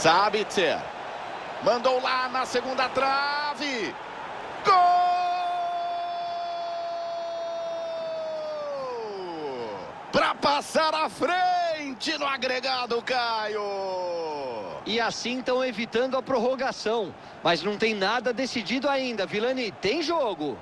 Sabitzer. Mandou lá na segunda trave. Gol! Para passar à frente no agregado, Caio. E assim estão evitando a prorrogação. Mas não tem nada decidido ainda. Vilani, tem jogo.